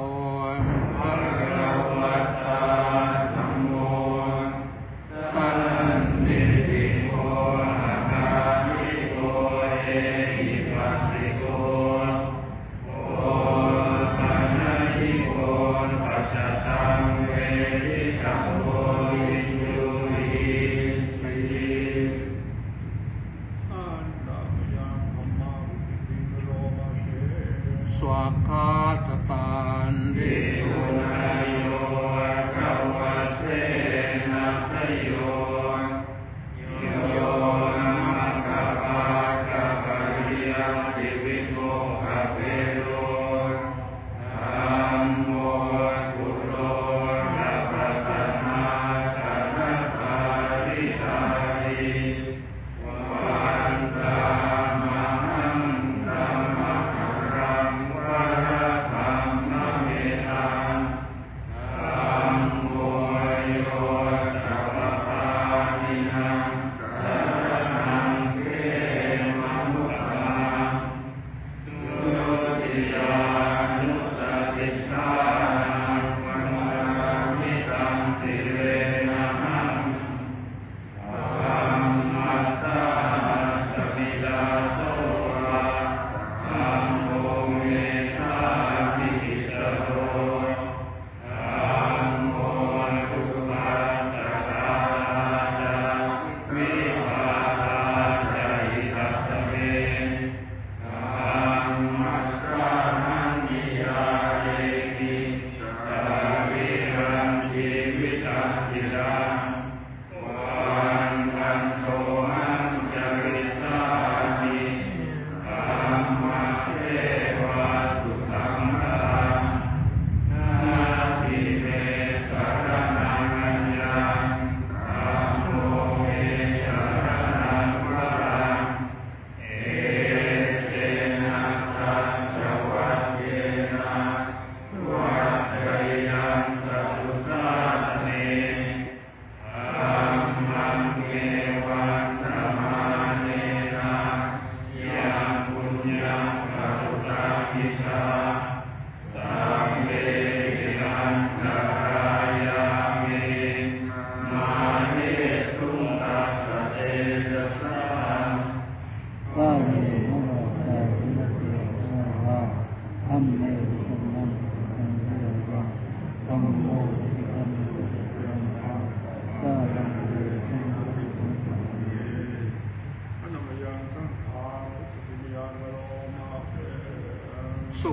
So I'm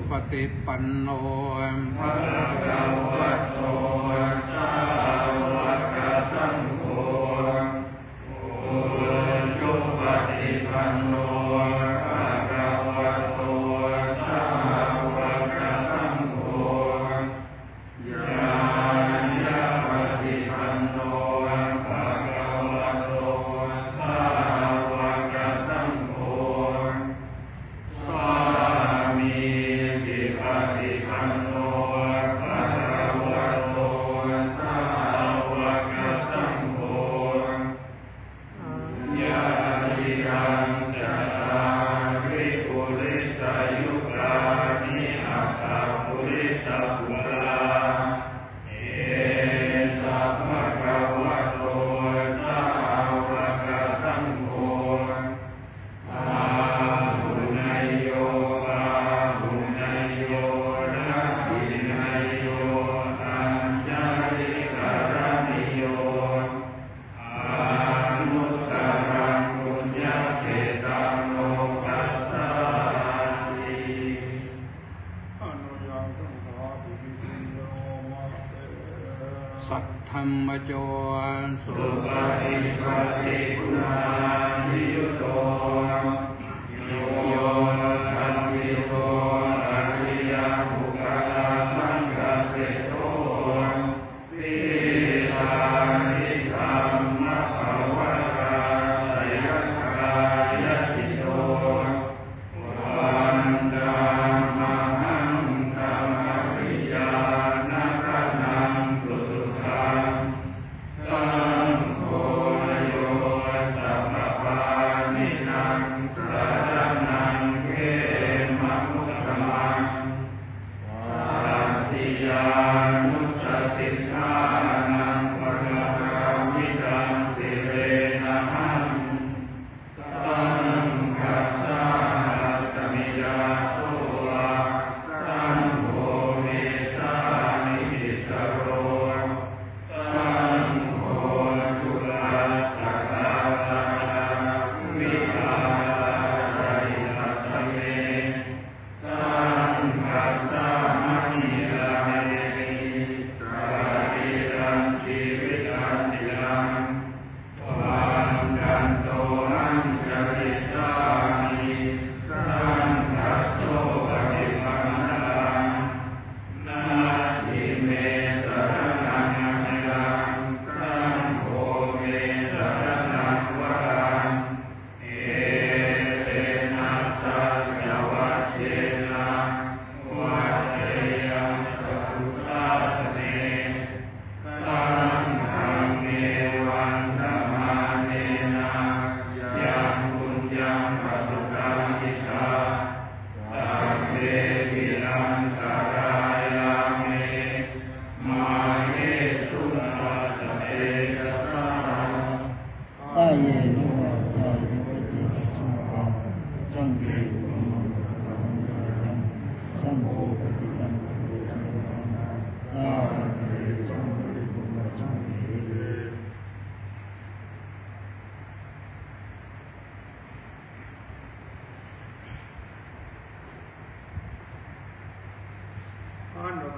पतिपन्नो Cho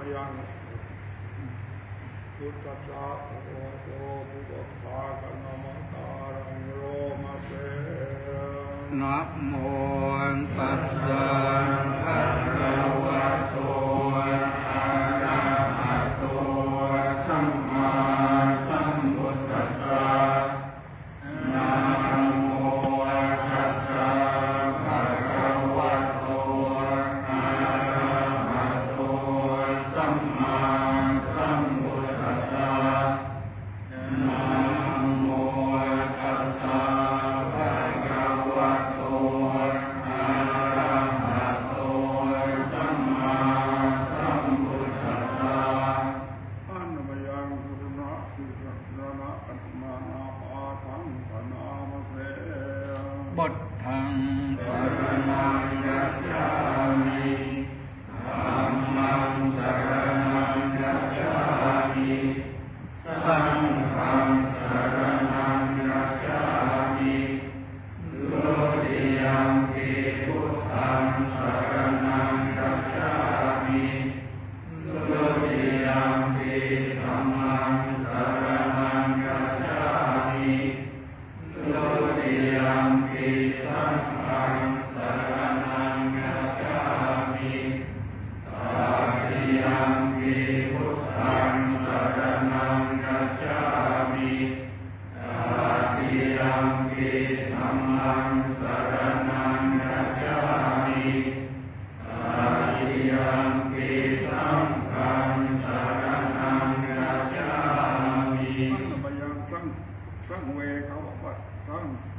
พุทธเจ้าโอโตผู้ปกครองกันนมัสการโรมาเปนะโมตัสสะภะคะวะโตังสังฆา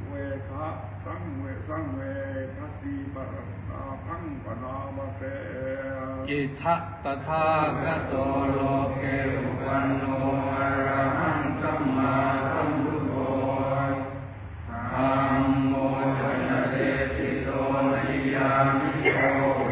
เวคะสังเวสังเวทัติปะตาพังปะนามเสกิทัตถาคโสโลเกวันโนอรหังสัมมาสัมพุทโธธรรมโมจยเตสิโตนิยามิโต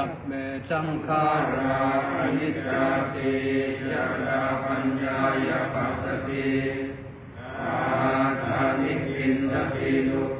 สัพเมสังขาราอนิจจเตยะตาปัญญายปัสสติอาตานิกินตติลุก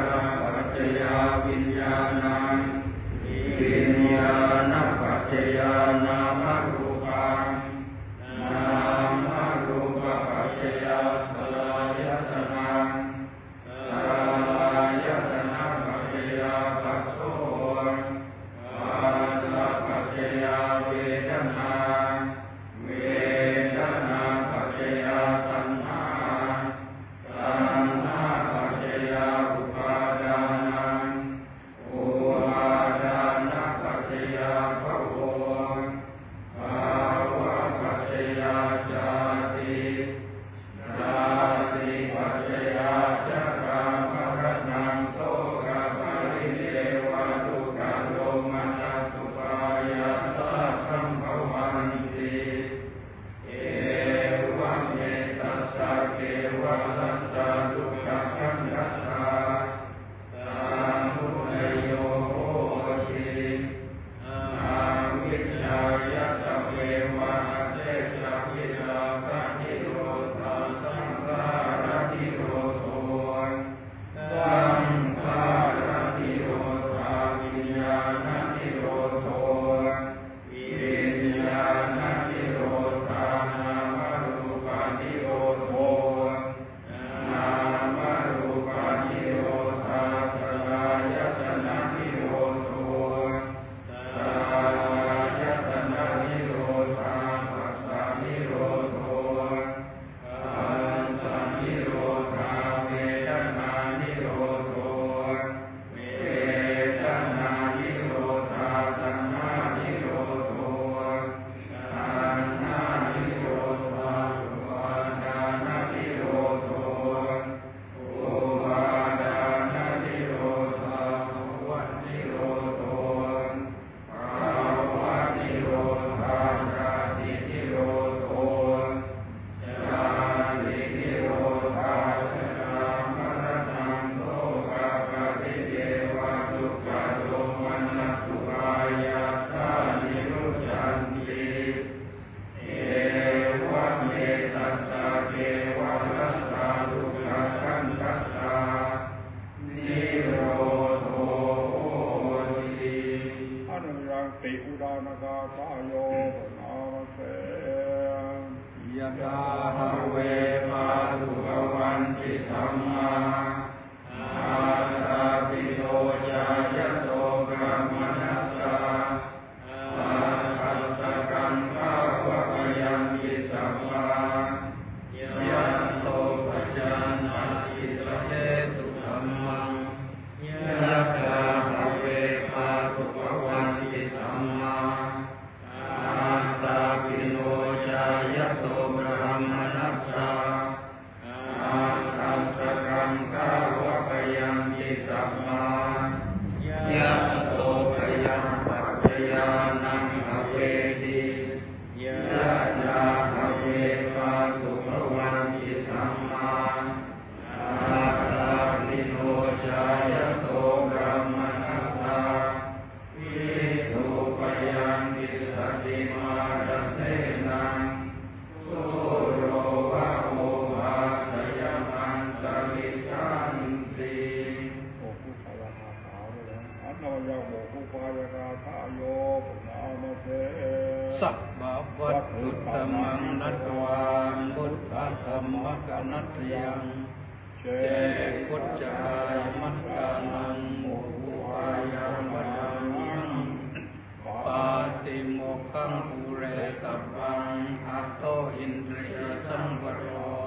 งอัตโตอินทรียสังวร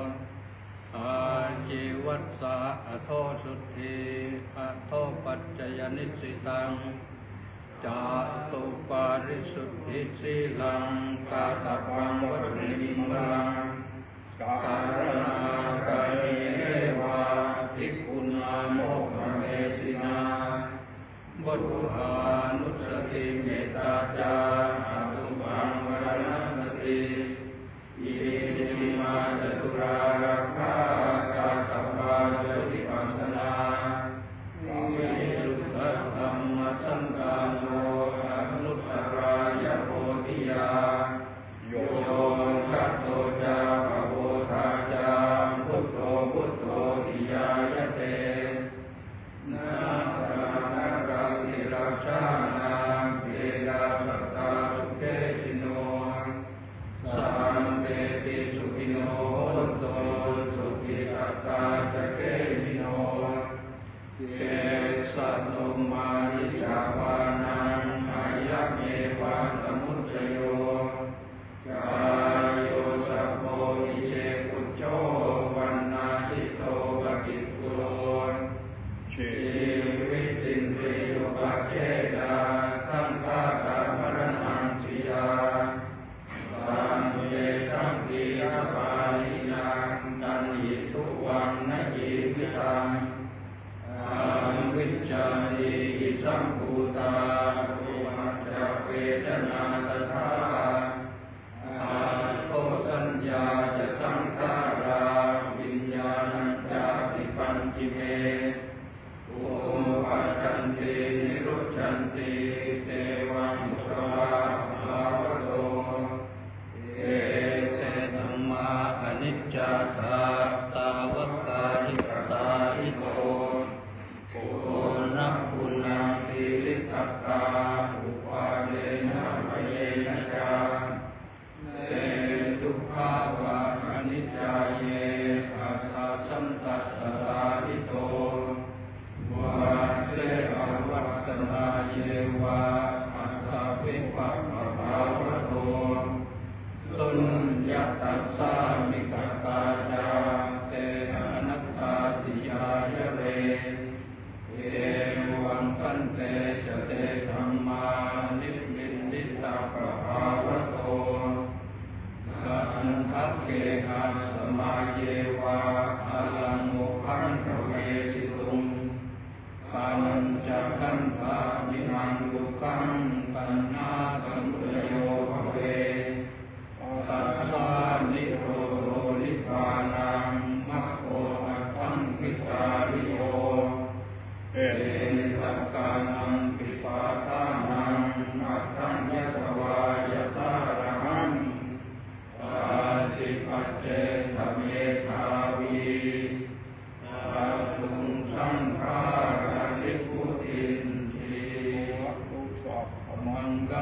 นอาชีวัตสะอัตโตสุทธิอัตโตปัจจยนิสิตังจาตุปาริสุทธิสิลังตาตะปังวัชริมลังกาลนากานิเอวาภิคุณาโมคเมสินาบุตหานุสติเมตตาจา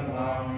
Amen.